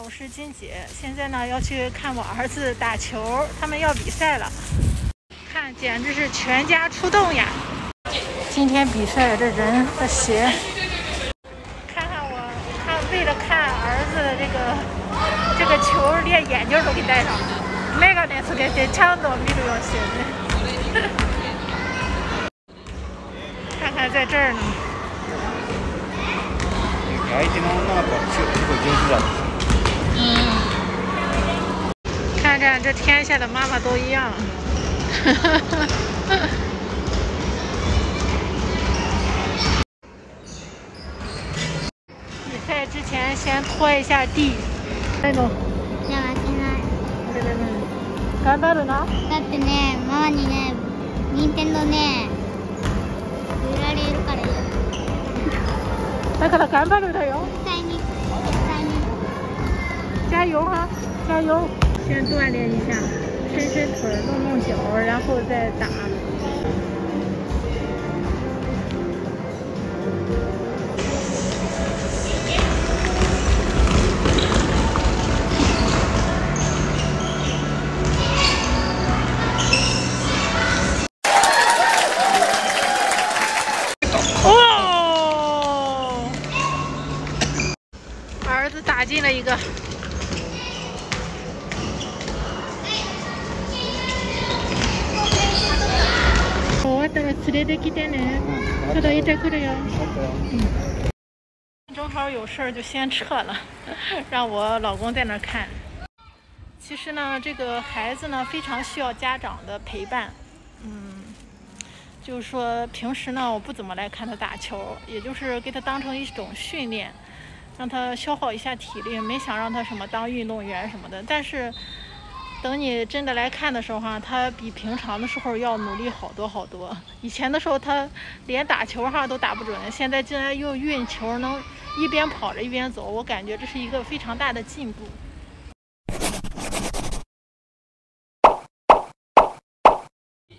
我是金姐，现在呢要去看我儿子打球，他们要比赛了，看简直是全家出动呀！今天比赛这人这鞋，看看我，看为了看儿子的这个这个球，连眼镜都给戴上了，那个那是给在墙多米都要写的。看看在这儿呢。看看这天下的妈妈都一样。比赛之前先拖一下地。那种。頑張るな。だってねママにね任天堂ね売られるからよだから頑張るだよ。絶対に絶対に加油哈，加油！先锻炼一下，伸伸腿，弄弄脚，然后再打。哦，儿子打进了一个。わったら連れてきてね。ただ一来るよ。正好有事儿就先撤了，让我老公在那儿看。其实呢，这个孩子呢非常需要家长的陪伴。嗯，就是说平时呢我不怎么来看他打球，也就是给他当成一种训练，让他消耗一下体力，没想让他什么当运动员什么的。但是 等你真的来看的时候哈，他比平常的时候要努力好多好多。以前的时候他连打球哈都打不准，现在竟然又运球能一边跑着一边走，我感觉这是一个非常大的进步。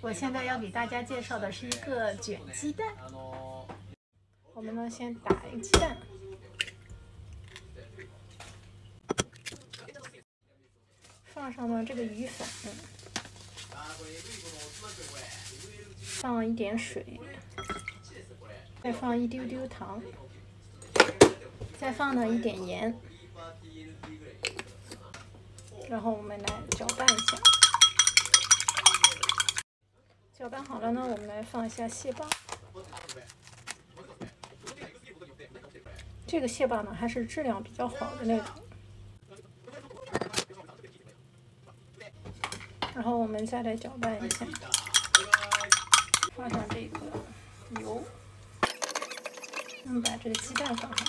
我现在要给大家介绍的是一个卷鸡蛋。我们呢先打一个鸡蛋，放上呢这个鱼粉，放一点水，再放一丢丢糖，再放呢一点盐，然后我们来搅拌一下。搅拌好了呢，我们来放一下蟹棒。这个蟹棒呢，还是质量比较好的那种。然后我们再来搅拌一下，放上这个油，我们把这个鸡蛋放上。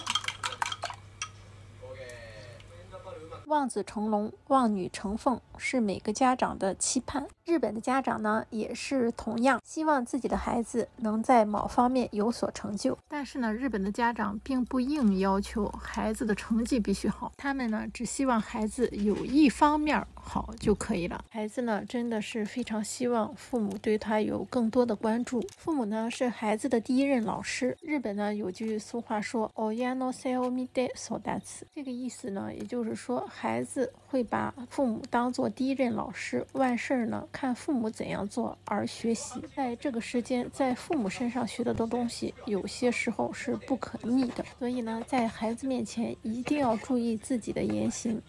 望子成龙，望女成凤，是每个家长的期盼。日本的家长呢，也是同样希望自己的孩子能在某方面有所成就。但是呢，日本的家长并不硬要求孩子的成绩必须好，他们呢只希望孩子有一方面好就可以了。孩子呢真的是非常希望父母对他有更多的关注。父母呢是孩子的第一任老师。日本呢有句俗话说 “oyano seomide sodatsu”，这个意思呢，也就是说孩子会把父母当做我第一任老师，万事呢。看父母怎样做而学习，在这个时间，在父母身上学到的东西，有些时候是不可逆的。所以呢，在孩子面前一定要注意自己的言行。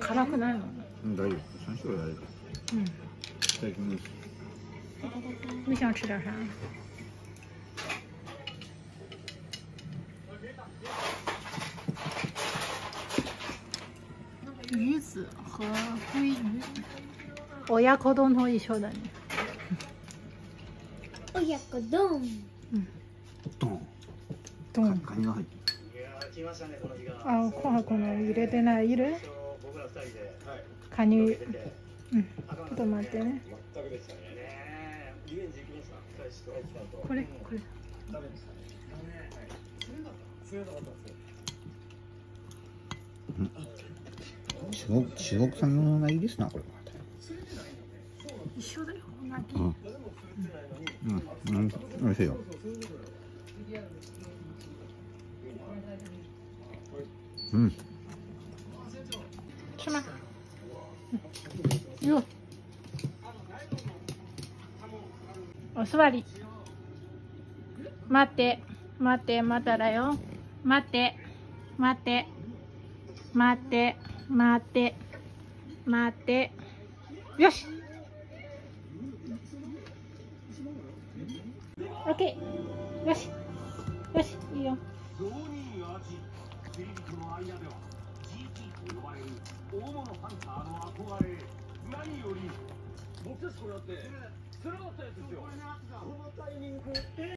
辛くないの？うん、大丈夫。三種類大丈夫。嗯，いただきます。你想吃点啥？鱼子和鲑鱼。親子丼と一緒だね。親子丼 ドン。丼。カニが入ってあ、ここの入れてない？いる？カニ。うん。ちょっと待ってね。これこれ。中国中国産のうなぎですなこれは。一緒だようなぎうん。うん。うん。美味しいようん去吗？哟，お座り。待って、待って、まただよ。待って、待って、待って、待って、待って。よし。オッケー。よし。よし、いいよ。雑煮味釣り人の間では GT と呼ばれる大物ハンターの憧れ何より僕たちこれだって釣れなかったやつですよこのタイミング